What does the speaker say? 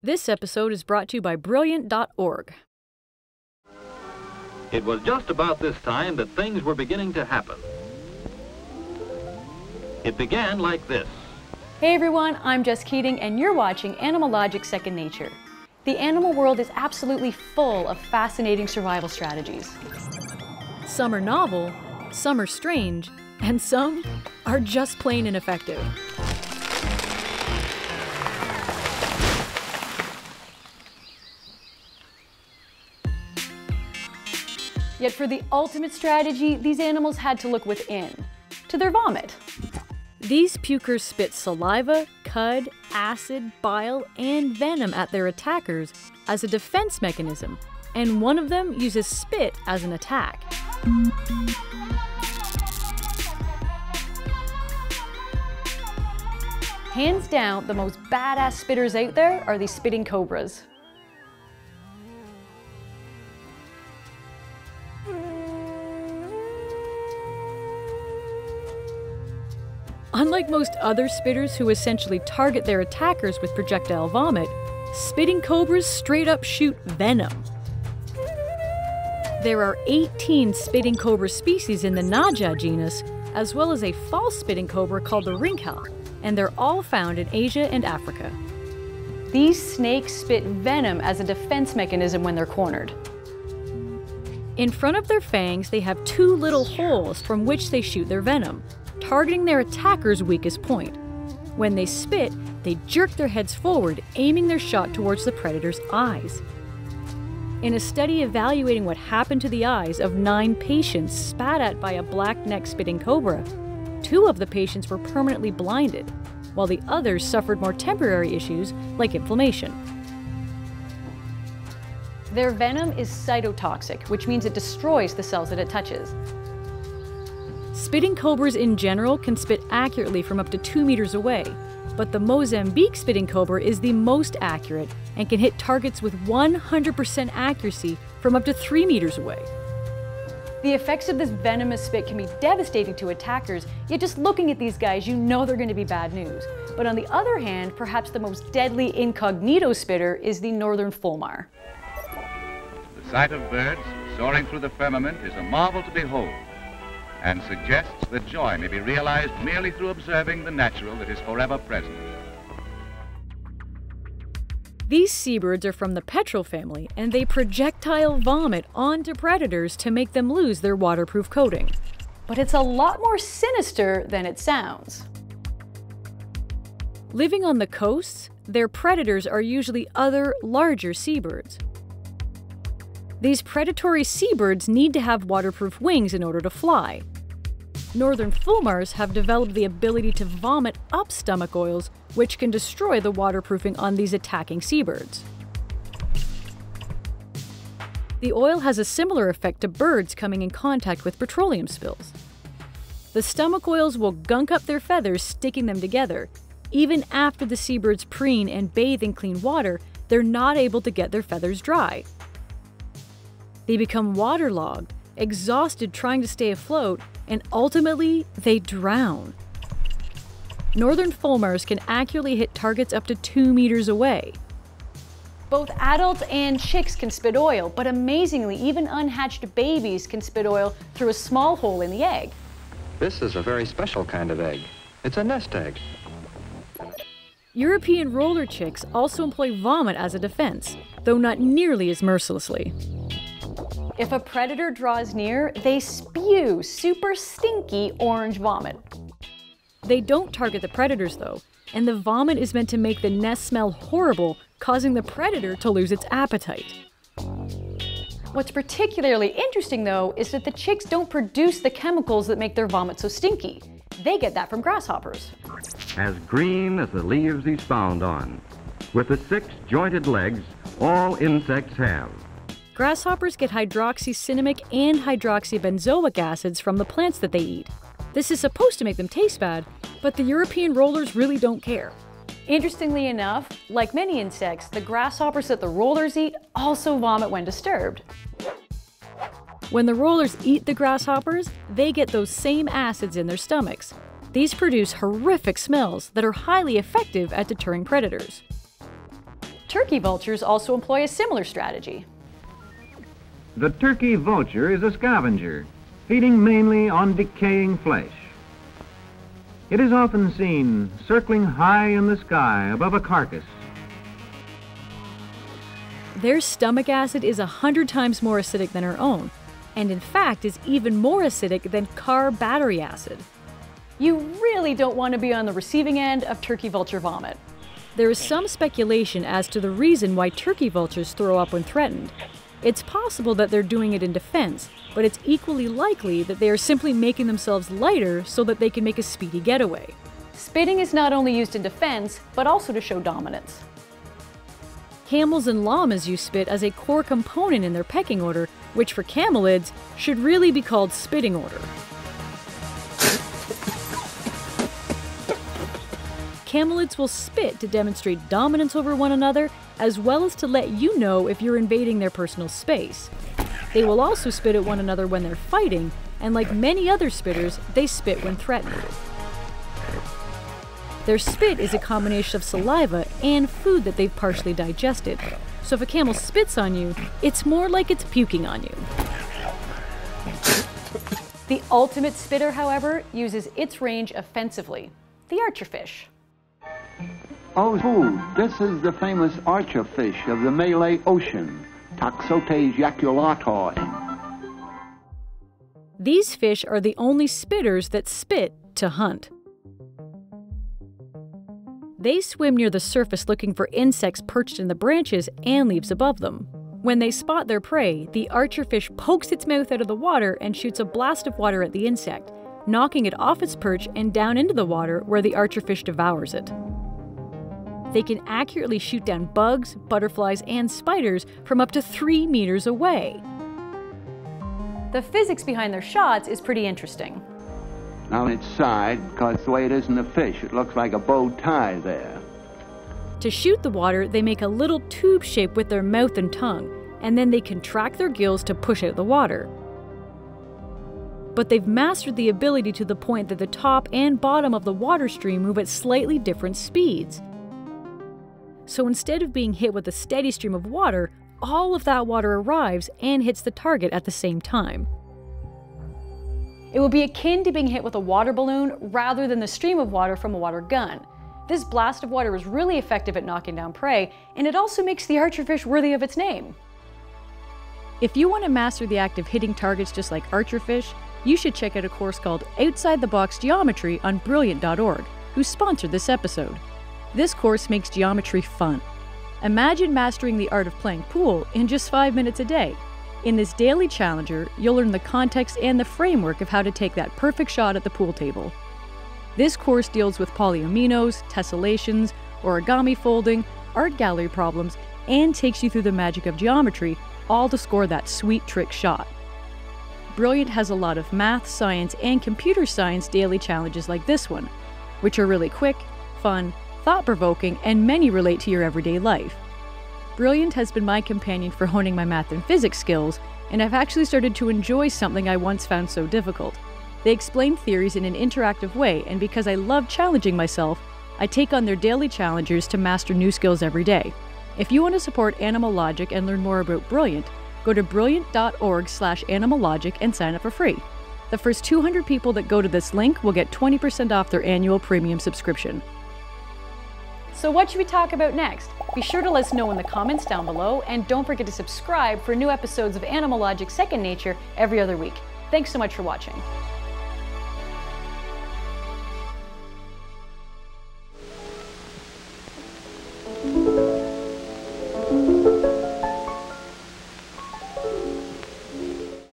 This episode is brought to you by Brilliant.org. It was just about this time that things were beginning to happen. It began like this. Hey everyone, I'm Jess Keating, and you're watching Animalogic Second Nature. The animal world is absolutely full of fascinating survival strategies. Some are novel, some are strange, and some are just plain ineffective. Yet for the ultimate strategy, these animals had to look within, to their vomit. These pukers spit saliva, cud, acid, bile, and venom at their attackers as a defense mechanism, and one of them uses spit as an attack. Hands down, the most badass spitters out there are these spitting cobras. Unlike most other spitters who essentially target their attackers with projectile vomit, spitting cobras straight up shoot venom. There are 18 spitting cobra species in the Naja genus, as well as a false spitting cobra called the rinkhal, and they're all found in Asia and Africa. These snakes spit venom as a defense mechanism when they're cornered. In front of their fangs, they have two little holes from which they shoot their venom, targeting their attacker's weakest point. When they spit, they jerk their heads forward, aiming their shot towards the predator's eyes. In a study evaluating what happened to the eyes of nine patients spat at by a black neck spitting cobra, two of the patients were permanently blinded, while the others suffered more temporary issues like inflammation. Their venom is cytotoxic, which means it destroys the cells that it touches. Spitting cobras in general can spit accurately from up to 2 meters away, but the Mozambique spitting cobra is the most accurate and can hit targets with 100% accuracy from up to 3 meters away. The effects of this venomous spit can be devastating to attackers, yet just looking at these guys, you know they're going to be bad news. But on the other hand, perhaps the most deadly incognito spitter is the northern fulmar. The sight of birds soaring through the firmament is a marvel to behold and suggests that joy may be realized merely through observing the natural that is forever present. These seabirds are from the petrel family, and they projectile vomit onto predators to make them lose their waterproof coating. But it's a lot more sinister than it sounds. Living on the coasts, their predators are usually other, larger seabirds. These predatory seabirds need to have waterproof wings in order to fly. Northern fulmars have developed the ability to vomit up stomach oils, which can destroy the waterproofing on these attacking seabirds. The oil has a similar effect to birds coming in contact with petroleum spills. The stomach oils will gunk up their feathers, sticking them together. Even after the seabirds preen and bathe in clean water, they're not able to get their feathers dry. They become waterlogged, exhausted trying to stay afloat, and ultimately, they drown. Northern fulmars can accurately hit targets up to 2 meters away. Both adults and chicks can spit oil, but amazingly, even unhatched babies can spit oil through a small hole in the egg. This is a very special kind of egg. It's a nest egg. European roller chicks also employ vomit as a defense, though not nearly as mercilessly. If a predator draws near, they spew super stinky orange vomit. They don't target the predators though, and the vomit is meant to make the nest smell horrible, causing the predator to lose its appetite. What's particularly interesting though is that the chicks don't produce the chemicals that make their vomit so stinky. They get that from grasshoppers. As green as the leaves he's found on, with the six jointed legs all insects have. Grasshoppers get hydroxycinnamic and hydroxybenzoic acids from the plants that they eat. This is supposed to make them taste bad, but the European rollers really don't care. Interestingly enough, like many insects, the grasshoppers that the rollers eat also vomit when disturbed. When the rollers eat the grasshoppers, they get those same acids in their stomachs. These produce horrific smells that are highly effective at deterring predators. Turkey vultures also employ a similar strategy. The turkey vulture is a scavenger, feeding mainly on decaying flesh. It is often seen circling high in the sky above a carcass. Their stomach acid is a hundred times more acidic than our own, and in fact is even more acidic than car battery acid. You really don't want to be on the receiving end of turkey vulture vomit. There is some speculation as to the reason why turkey vultures throw up when threatened. It's possible that they're doing it in defense, but it's equally likely that they are simply making themselves lighter so that they can make a speedy getaway. Spitting is not only used in defense, but also to show dominance. Camels and llamas use spit as a core component in their pecking order, which for camelids should really be called spitting order. Camelids will spit to demonstrate dominance over one another, as well as to let you know if you're invading their personal space. They will also spit at one another when they're fighting, and like many other spitters, they spit when threatened. Their spit is a combination of saliva and food that they've partially digested. So if a camel spits on you, it's more like it's puking on you. The ultimate spitter, however, uses its range offensively the archerfish. Oh, food. This is the famous archerfish of the Malay Ocean, Toxotes jaculatori. These fish are the only spitters that spit to hunt. They swim near the surface looking for insects perched in the branches and leaves above them. When they spot their prey, the archerfish pokes its mouth out of the water and shoots a blast of water at the insect, knocking it off its perch and down into the water where the archerfish devours it. They can accurately shoot down bugs, butterflies, and spiders from up to 3 meters away. The physics behind their shots is pretty interesting. On its side, because the way it is in the fish, it looks like a bow tie there. To shoot the water, they make a little tube shape with their mouth and tongue, and then they contract their gills to push out the water. But they've mastered the ability to the point that the top and bottom of the water stream move at slightly different speeds. So instead of being hit with a steady stream of water, all of that water arrives and hits the target at the same time. It would be akin to being hit with a water balloon rather than the stream of water from a water gun. This blast of water is really effective at knocking down prey, and it also makes the archerfish worthy of its name. If you want to master the act of hitting targets just like archerfish, you should check out a course called Outside the Box Geometry on Brilliant.org, who sponsored this episode. This course makes geometry fun. Imagine mastering the art of playing pool in just five minutes a day. In this daily challenger, you'll learn the context and the framework of how to take that perfect shot at the pool table. This course deals with polyominoes, tessellations, origami folding, art gallery problems, and takes you through the magic of geometry, all to score that sweet trick shot. Brilliant has a lot of math, science, and computer science daily challenges like this one, which are really quick, fun, thought provoking, and many relate to your everyday life. Brilliant has been my companion for honing my math and physics skills, and I've actually started to enjoy something I once found so difficult. They explain theories in an interactive way, and because I love challenging myself, I take on their daily challengers to master new skills every day. If you want to support Animalogic and learn more about Brilliant, go to brilliant.org slash animalogic and sign up for free. The first 200 people that go to this link will get 20% off their annual premium subscription. So what should we talk about next? Be sure to let us know in the comments down below, and don't forget to subscribe for new episodes of Animalogic Second Nature every other week. Thanks so much for watching.